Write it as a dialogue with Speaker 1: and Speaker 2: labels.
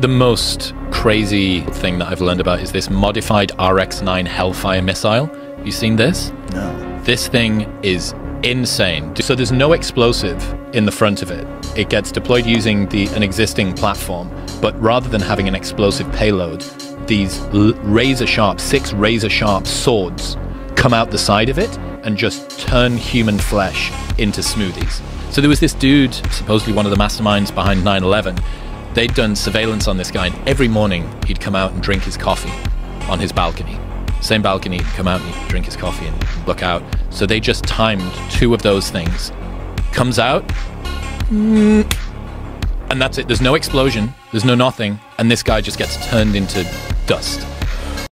Speaker 1: The most crazy thing that I've learned about is this modified RX 9 Hellfire missile. Have you seen this?
Speaker 2: No.
Speaker 1: This thing is insane. So there's no explosive in the front of it. It gets deployed using the an existing platform, but rather than having an explosive payload, these razor sharp, six razor sharp swords come out the side of it and just turn human flesh into smoothies. So there was this dude, supposedly one of the masterminds behind 9 11. They'd done surveillance on this guy, and every morning he'd come out and drink his coffee on his balcony. Same balcony, he'd come out and drink his coffee and look out. So they just timed two of those things. Comes out, mm, and that's it. There's no explosion, there's no nothing, and this guy just gets turned into dust.